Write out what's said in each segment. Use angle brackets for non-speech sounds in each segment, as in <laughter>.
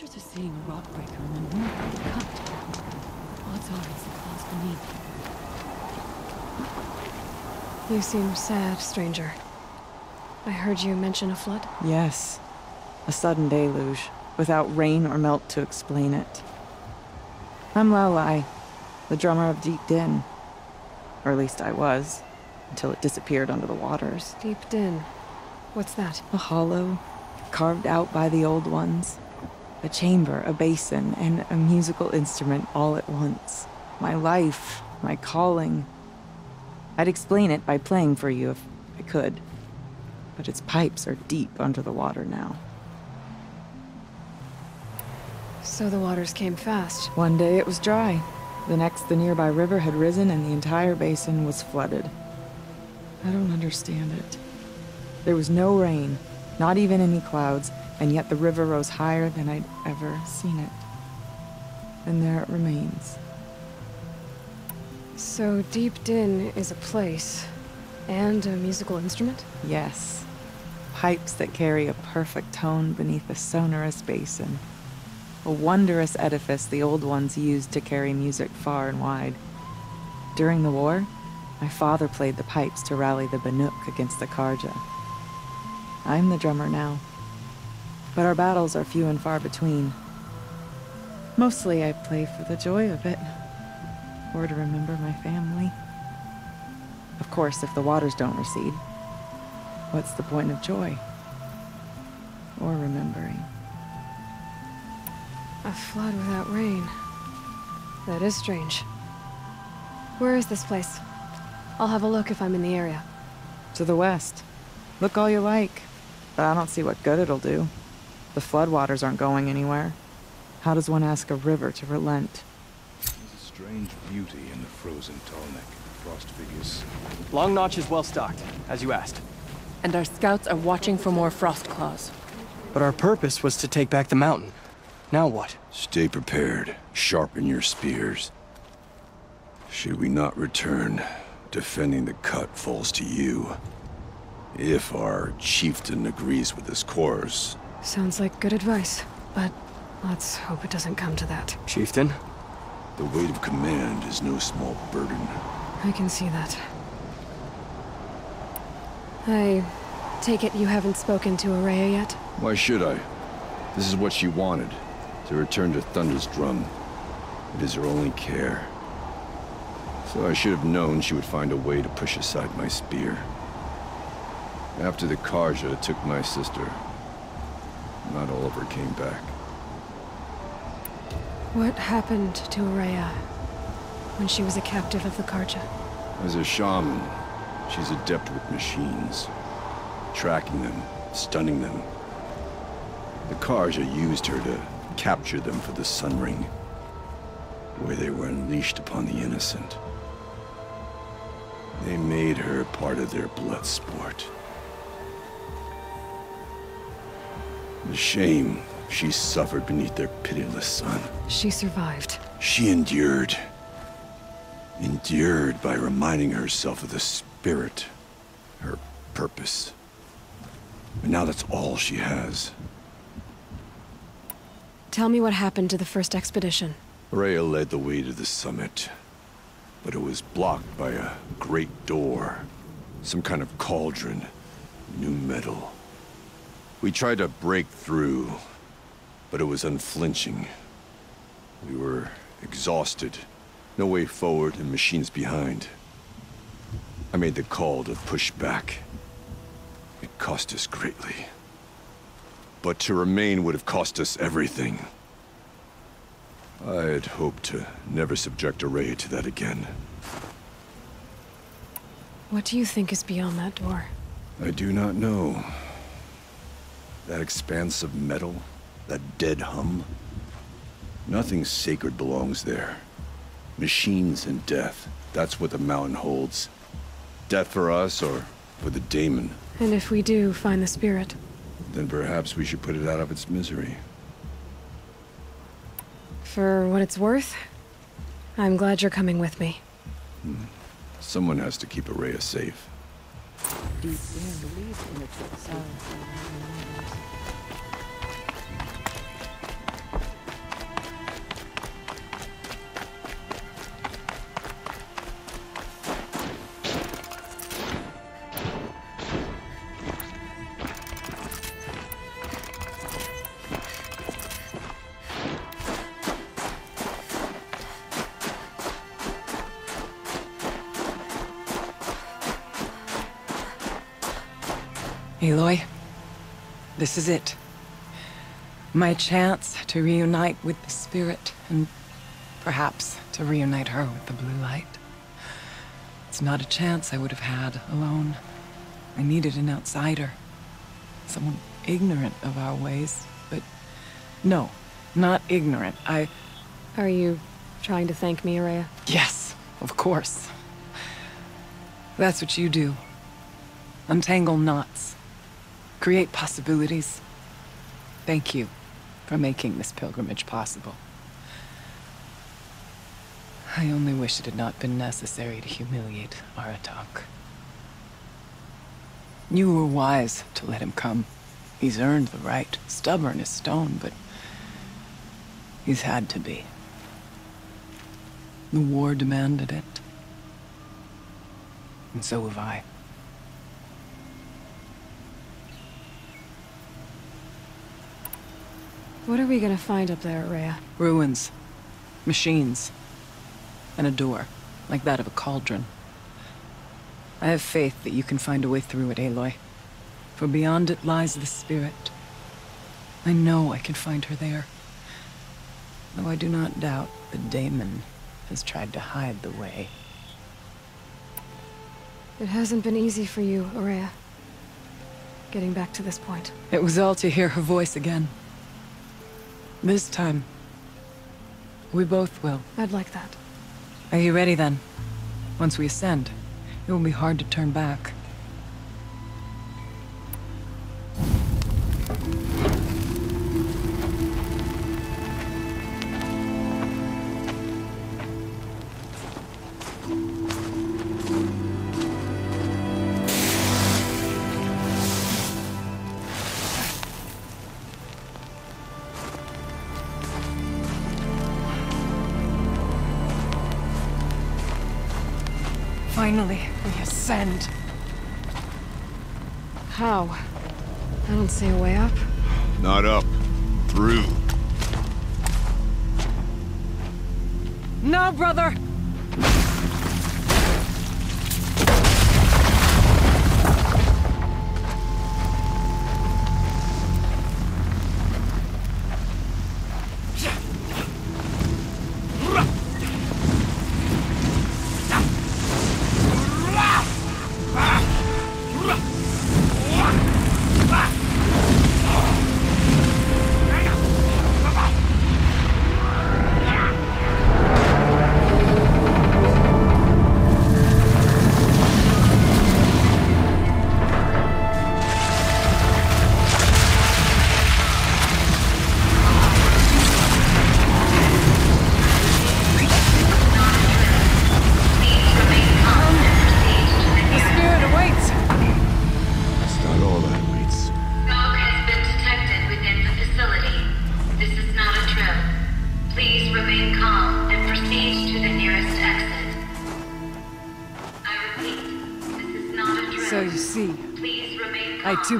Rangers are seeing a rock breaker in the north of the cut. Odds are it's the claws beneath. You seem sad, stranger. I heard you mention a flood. Yes. A sudden deluge, without rain or melt to explain it. I'm Laolai, the drummer of Deep Din. Or at least I was, until it disappeared under the waters. Deep Din. What's that? A hollow, carved out by the old ones. A chamber, a basin, and a musical instrument all at once. My life, my calling. I'd explain it by playing for you if I could. But its pipes are deep under the water now. So the waters came fast. One day it was dry. The next, the nearby river had risen and the entire basin was flooded. I don't understand it. There was no rain, not even any clouds, and yet the river rose higher than I'd ever seen it. And there it remains. So Deep Din is a place. And a musical instrument? Yes. Pipes that carry a perfect tone beneath a sonorous basin. A wondrous edifice the old ones used to carry music far and wide. During the war, my father played the pipes to rally the Banuk against the Carja. I'm the drummer now. But our battles are few and far between. Mostly I play for the joy of it. Or to remember my family. Of course, if the waters don't recede, what's the point of joy? Or remembering? A flood without rain. That is strange. Where is this place? I'll have a look if I'm in the area. To the west. Look all you like. But I don't see what good it'll do. The floodwaters aren't going anywhere. How does one ask a river to relent? There's a strange beauty in the frozen Tallneck. Frost figures. Long Notch is well stocked, as you asked. And our scouts are watching for more frost claws. But our purpose was to take back the mountain. Now what? Stay prepared. Sharpen your spears. Should we not return, defending the cut falls to you. If our chieftain agrees with this course. Sounds like good advice, but let's hope it doesn't come to that. Chieftain? The weight of command is no small burden. I can see that. I take it you haven't spoken to Ourea yet? Why should I? This is what she wanted. To return to Thunder's drum. It is her only care. So I should have known she would find a way to push aside my spear. After the Carja took my sister, not all of her came back. What happened to Ourea when she was a captive of the Carja? As a shaman, she's adept with machines. Tracking them, stunning them. The Carja used her to capture them for the Sun Ring, where they were unleashed upon the innocent. They made her part of their blood sport. The shame she suffered beneath their pitiless sun. She survived. She endured. Endured by reminding herself of the spirit, her purpose. And now that's all she has. Tell me what happened to the first expedition. Ourea led the way to the summit, but it was blocked by a great door. Some kind of cauldron, new metal. We tried to break through, but it was unflinching. We were exhausted, no way forward and machines behind. I made the call to push back. It cost us greatly. But to remain would have cost us everything. I had hoped to never subject Ourea to that again. What do you think is beyond that door? I do not know. That expanse of metal, that dead hum. Nothing sacred belongs there. Machines and death, that's what the mountain holds. Death for us or for the daemon. And if we do find the spirit? Then perhaps we should put it out of its misery. For what it's worth, I'm glad you're coming with me. Hmm. Someone has to keep Ourea safe. Aloy, this is it. My chance to reunite with the spirit, and perhaps to reunite her with the blue light. It's not a chance I would have had alone. I needed an outsider. Someone ignorant of our ways, but no, not ignorant. I. Are you trying to thank me, Ourea? Yes, of course. That's what you do. Untangle knots. Create possibilities. Thank you for making this pilgrimage possible. I only wish it had not been necessary to humiliate Aratak. You were wise to let him come. He's earned the right, stubborn as stone, but he's had to be. The war demanded it. And so have I. What are we gonna find up there, Ourea? Ruins. Machines. And a door, like that of a cauldron. I have faith that you can find a way through it, Aloy. For beyond it lies the spirit. I know I can find her there. Though I do not doubt that Daemon has tried to hide the way. It hasn't been easy for you, Ourea. Getting back to this point. It was all to hear her voice again. This time, we both will. I'd like that. Are you ready then? Once we ascend, it will be hard to turn back. See a way up. Not up.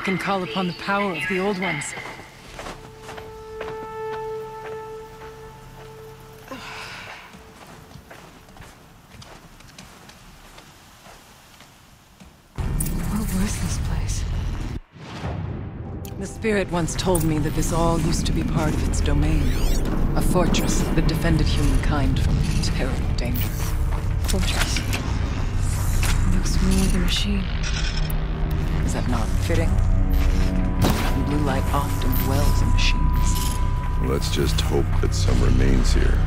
Can call upon the power of the old ones. What was this place? The spirit once told me that this all used to be part of its domain. A fortress that defended humankind from terrible danger. Fortress. Looks more like a machine. Is that not fitting? Blue light often dwells in machines. Let's just hope that some remains here.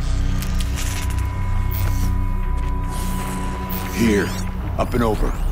Here. Up and over.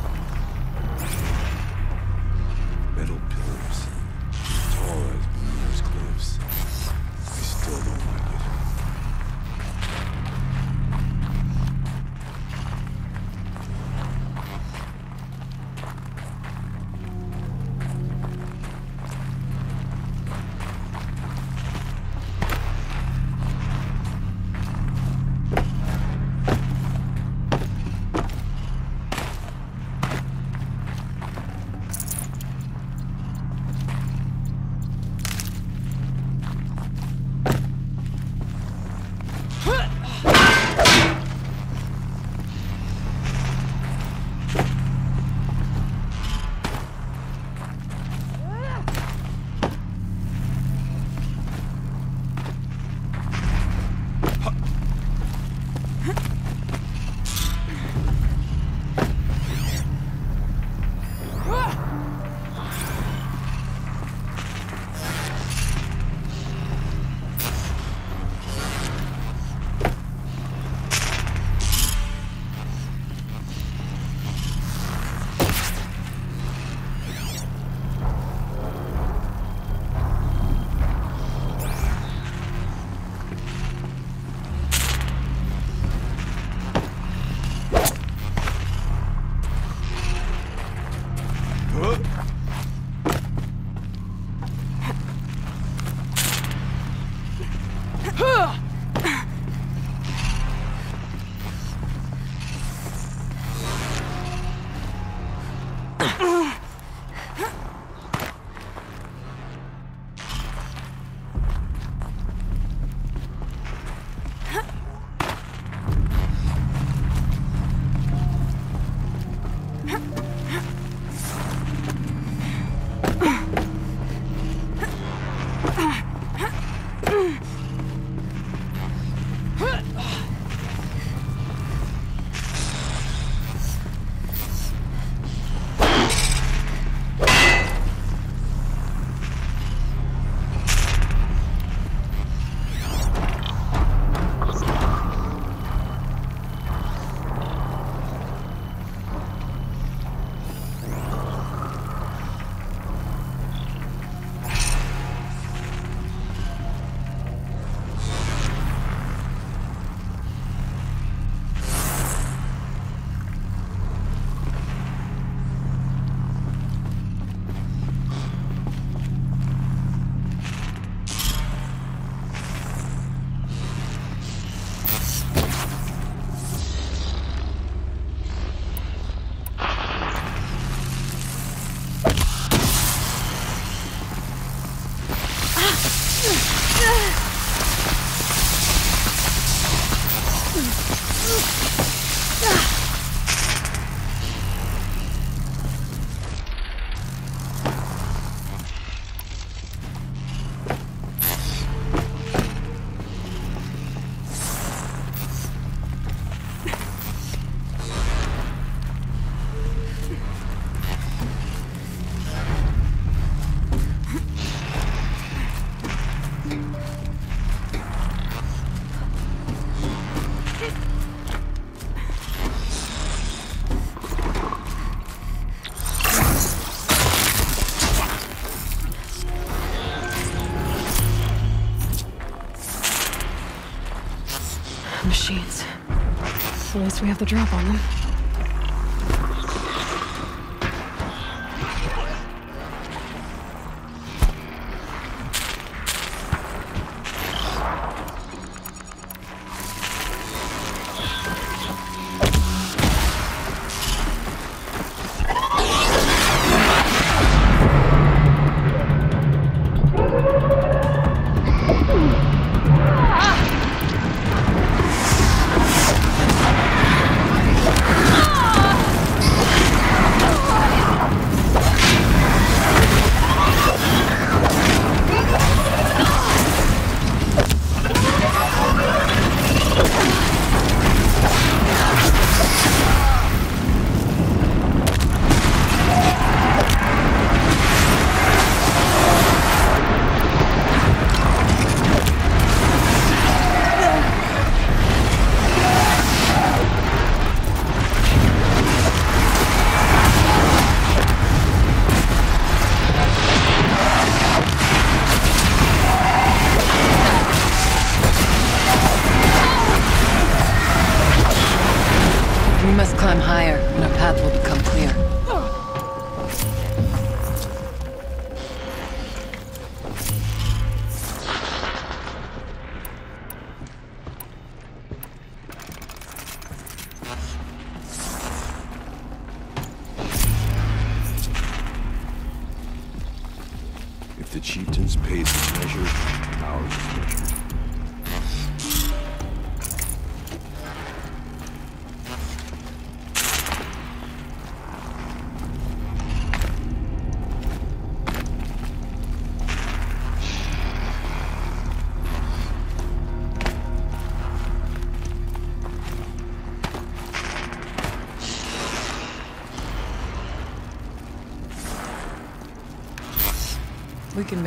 Have the drop on them.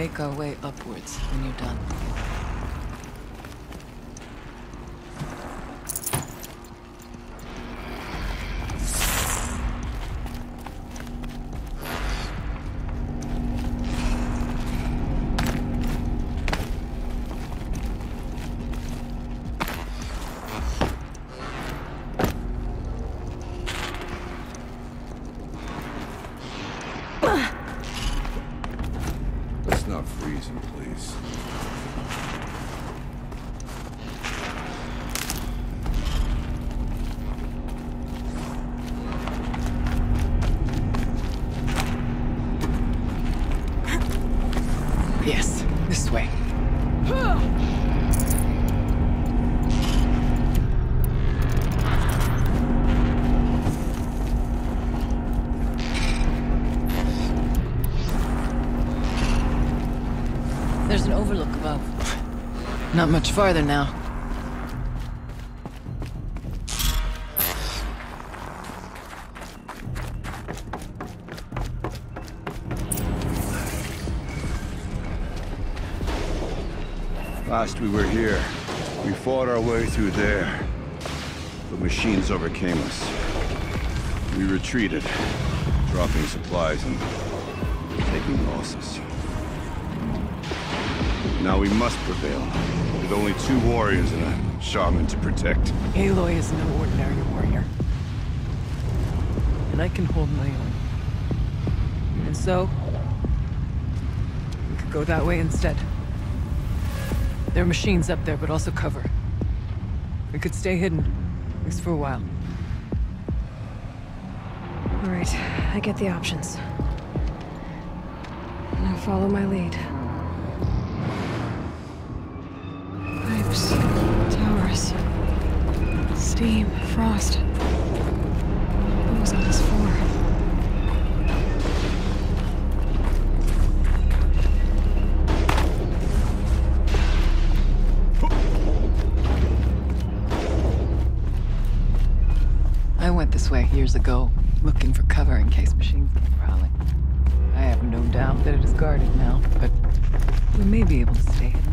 Make our way upwards Not much farther now. Last we were here, we fought our way through there. But machines overcame us. We retreated, dropping supplies and taking losses. Now we must prevail, with only two warriors and a shaman to protect. Aloy is no ordinary warrior. And I can hold my own. And so, we could go that way instead. There are machines up there, but also cover. We could stay hidden, at least for a while. All right, I get the options. Now follow my lead. Pipes, towers, steam, frost. What was all this for? I went this way years ago, looking for cover in case machines came prowling. I have no doubt that it is guarded now, but we may be able to stay hidden.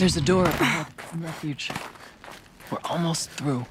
There's a door. Refuge. We're almost through.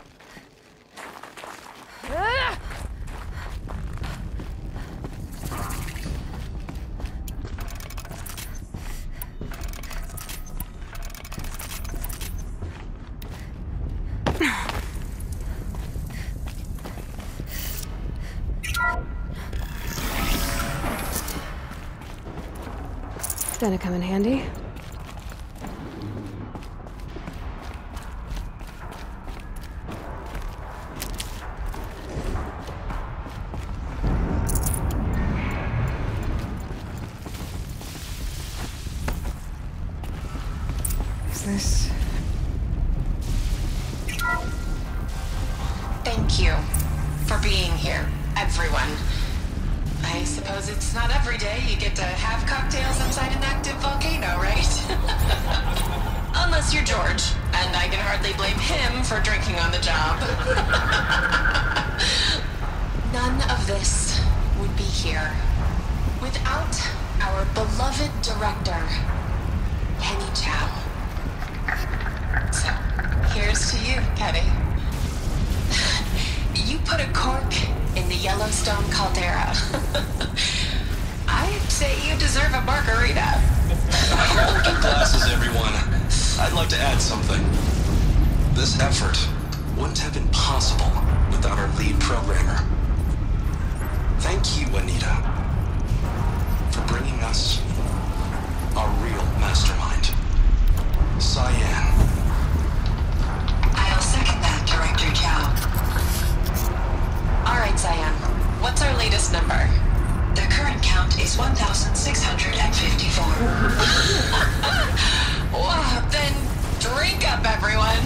You're George, and I can hardly blame him for drinking on the job. <laughs> None of this would be here without our beloved director, Penny Chow. So, here's to you, Kenny. You put a cork in the Yellowstone caldera. <laughs> I'd say you deserve a margarita. Your glasses, everyone. I'd like to add something. This effort wouldn't have been possible without our lead programmer. Thank you, Anita, for bringing us our real mastermind, Cyan. I'll second that, Director Chow. All right, Cyan. What's our latest number? The current count is 1,654. <laughs> wow, then drink up, everyone.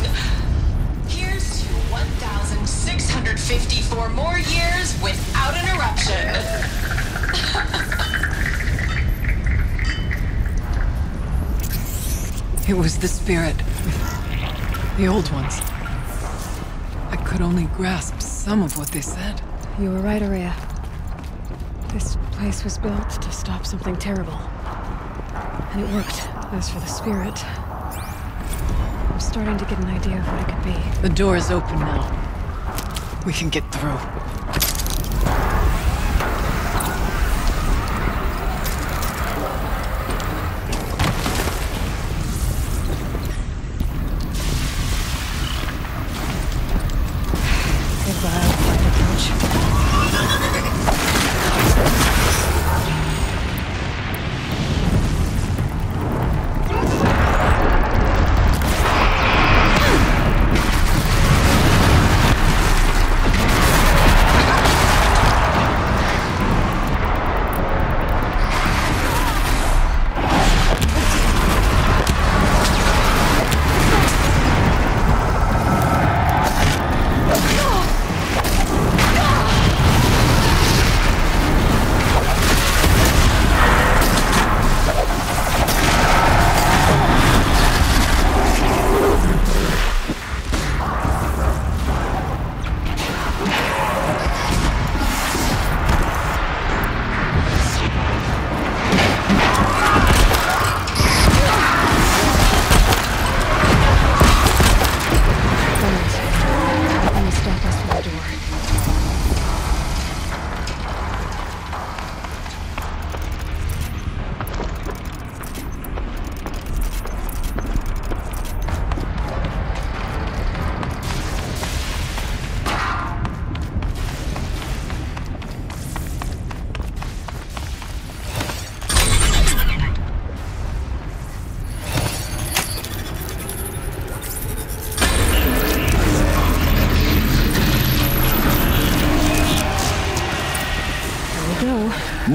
Here's to 1,654 more years without interruption. <laughs> It was the spirit. The old ones. I could only grasp some of what they said. You were right, Ourea. This place was built to stop something terrible. And it worked. As for the spirit... I'm starting to get an idea of what it could be. The door is open now. We can get through.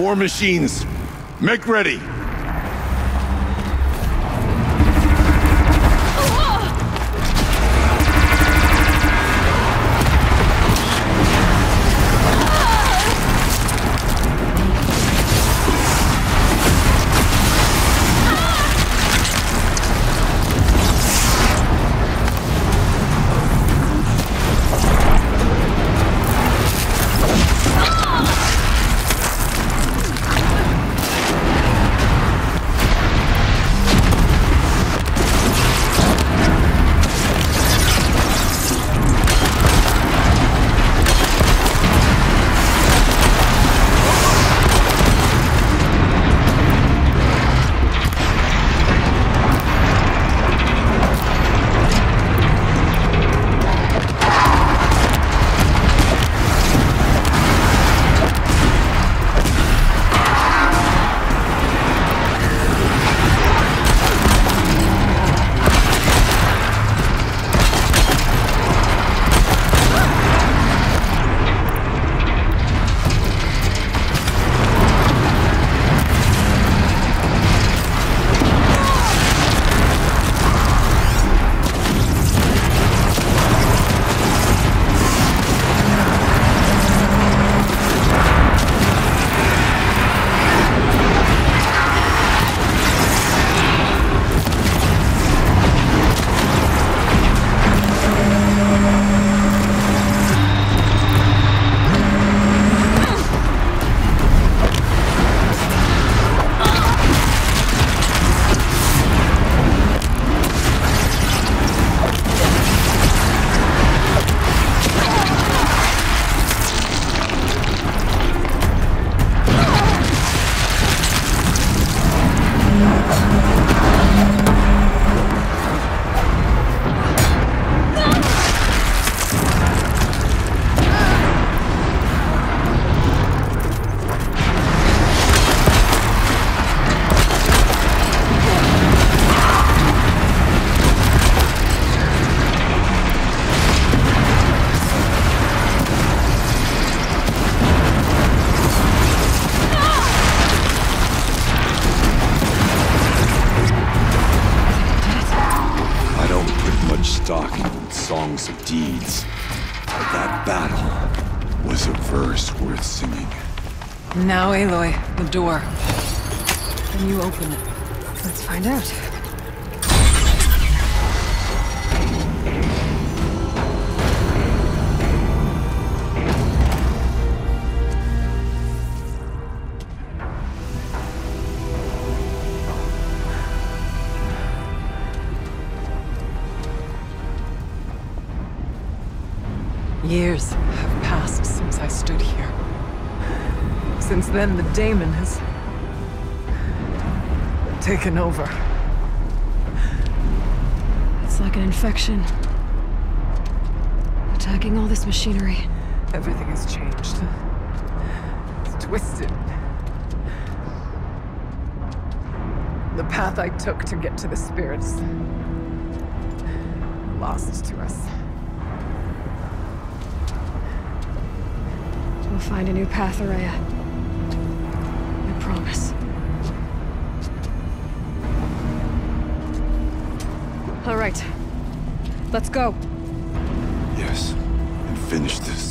More machines. Make ready. Now, Aloy, the door. Can you open it? Let's find out. Since then, the daemon has taken over. It's like an infection. Attacking all this machinery. Everything has changed. It's twisted. The path I took to get to the spirits. Lost to us. We'll find a new path, Ourea. Right. Let's go. Yes, and finish this.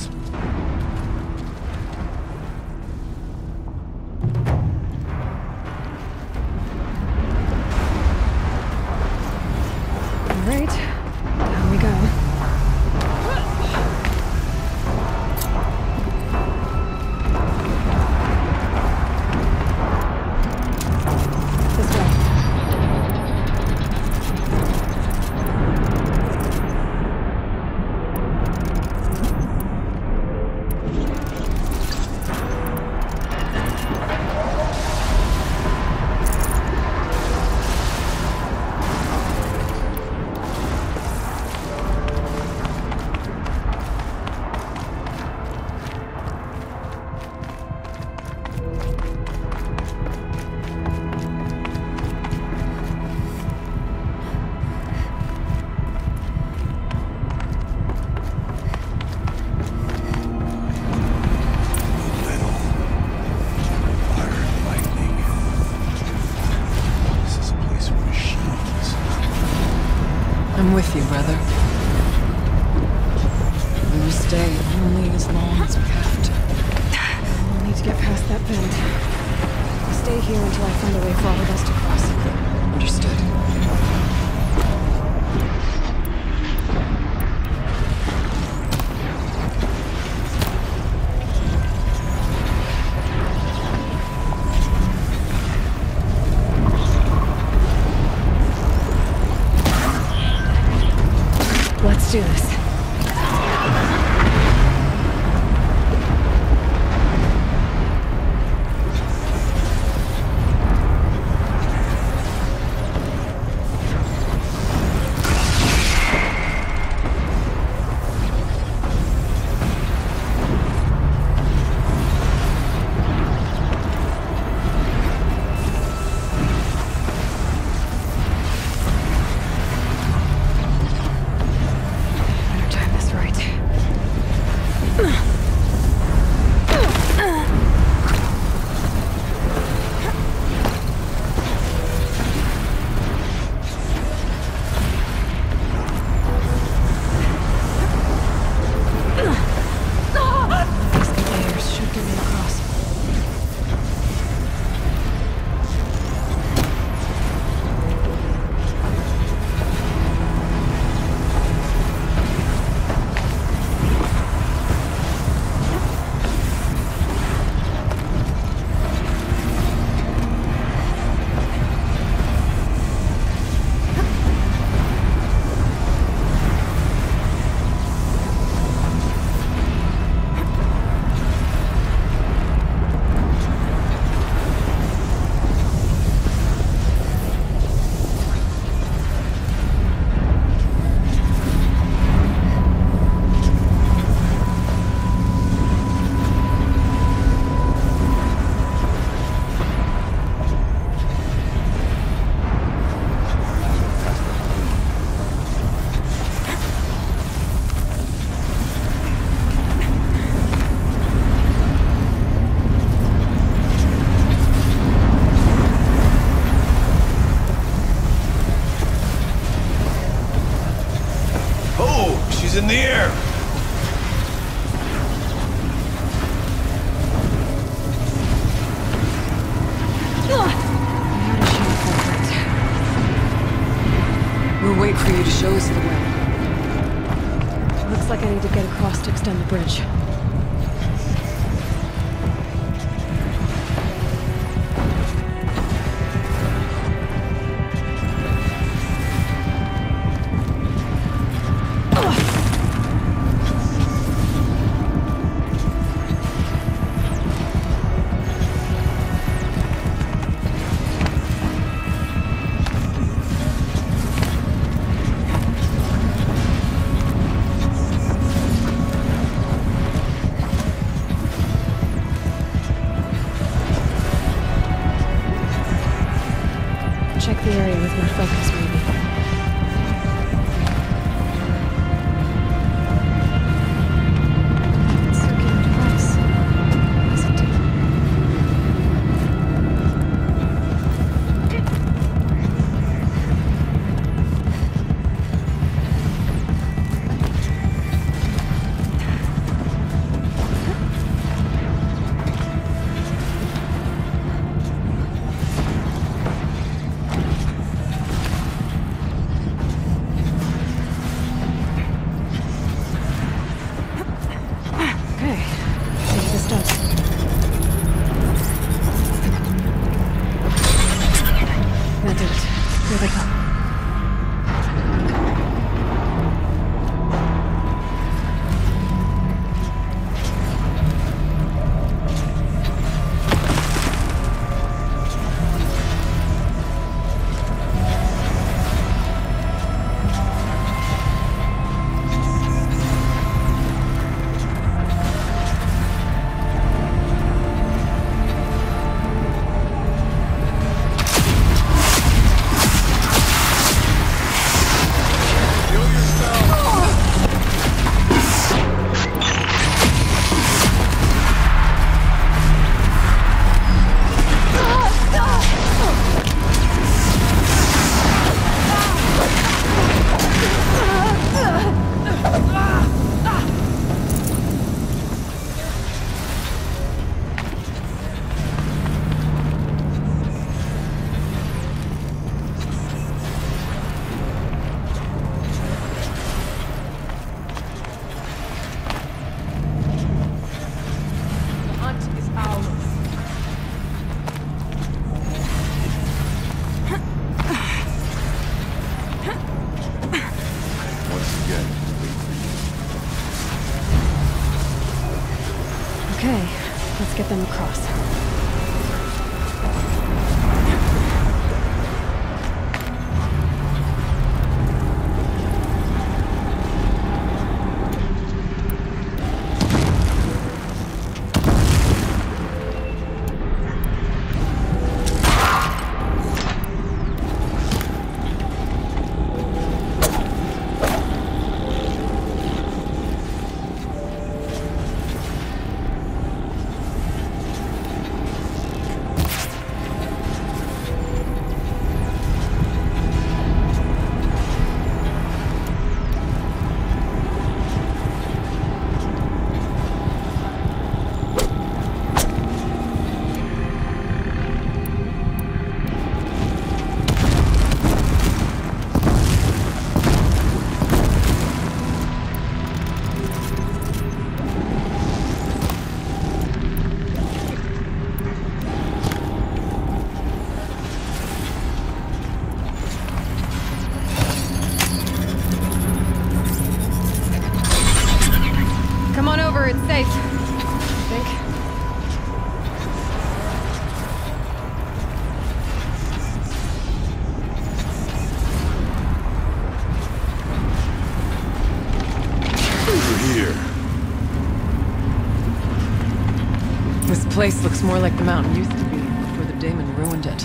Place looks more like the mountain used to be before the Daemon ruined it.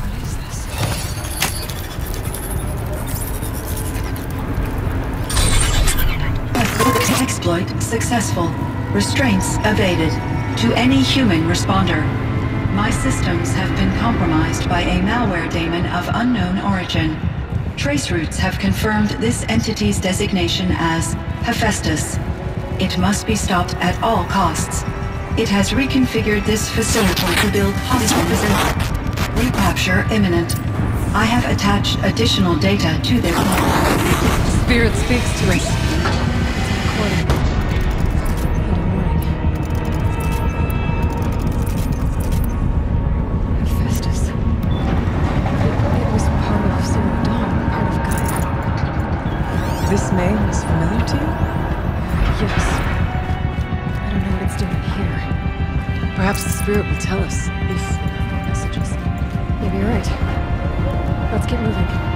What is this? Exploit successful. Restraints evaded. To any human responder. My systems have been compromised by a malware daemon of unknown origin. Trace routes have confirmed this entity's designation as Hephaestus. It must be stopped at all costs. It has reconfigured this facility to build hostile Recapture imminent. I have attached additional data to this. Spirit speaks to us. This name is familiar to you? Spirit will tell us if have more messages. Maybe you're right. Let's get moving.